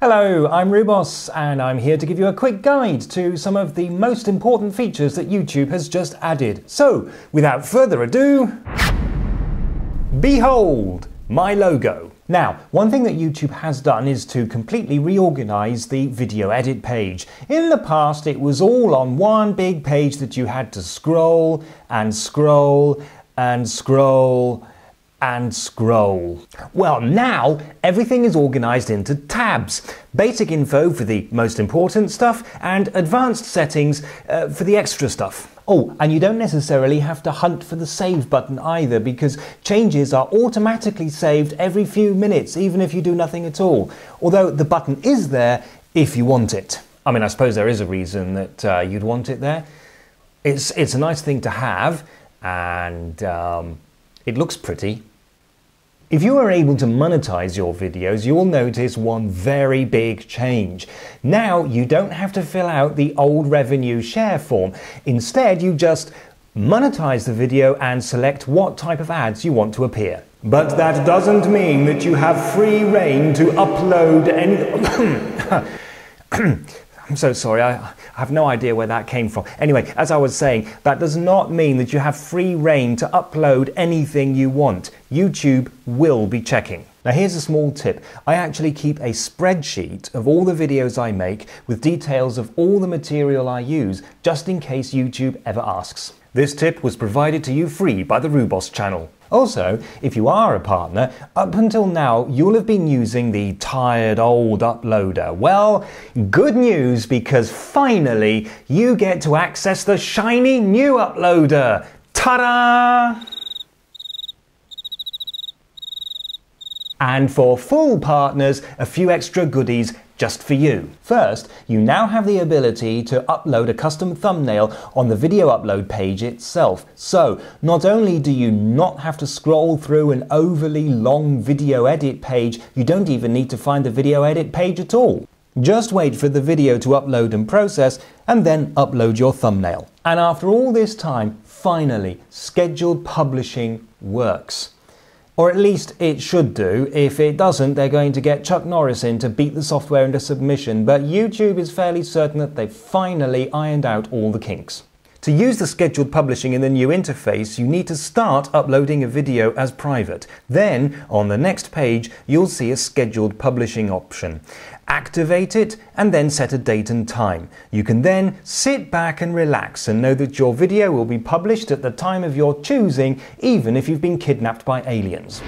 Hello, I'm rewboss, and I'm here to give you a quick guide to some of the most important features that YouTube has just added. So, without further ado, behold my logo. Now, one thing that YouTube has done is to completely reorganize the video edit page. In the past, it was all on one big page that you had to scroll and scroll and scroll and scroll. Well, now everything is organized into tabs. Basic info for the most important stuff and advanced settings uh, for the extra stuff. Oh, and you don't necessarily have to hunt for the save button either because changes are automatically saved every few minutes, even if you do nothing at all. Although the button is there if you want it. I mean, I suppose there is a reason that uh, you'd want it there. It's, it's a nice thing to have and um, it looks pretty. If you are able to monetize your videos, you'll notice one very big change. Now you don't have to fill out the old revenue share form. Instead, you just monetize the video and select what type of ads you want to appear. But that doesn't mean that you have free reign to upload any. I'm so sorry, I, I, have no idea where that came from. Anyway, as I was saying, that does not mean that you have free reign to upload anything you want. YouTube will be checking. Now, here's a small tip. I actually keep a spreadsheet of all the videos I make with details of all the material I use, just in case YouTube ever asks. This tip was provided to you free by the rewboss channel. Also, if you are a partner, up until now you'll have been using the tired old uploader. Well, good news because finally you get to access the shiny new uploader. Ta-da! And for full partners, a few extra goodies just for you. First, you now have the ability to upload a custom thumbnail on the video upload page itself. So, not only do you not have to scroll through an overly long video edit page, you don't even need to find the video edit page at all. Just wait for the video to upload and process, and then upload your thumbnail. And after all this time, finally, scheduled publishing works. Or at least it should do. If it doesn't, they're going to get Chuck Norris in to beat the software into submission. But YouTube is fairly certain that they've finally ironed out all the kinks. To use the scheduled publishing in the new interface, you need to start uploading a video as private. Then, on the next page, you'll see a scheduled publishing option activate it, and then set a date and time. You can then sit back and relax and know that your video will be published at the time of your choosing, even if you've been kidnapped by aliens.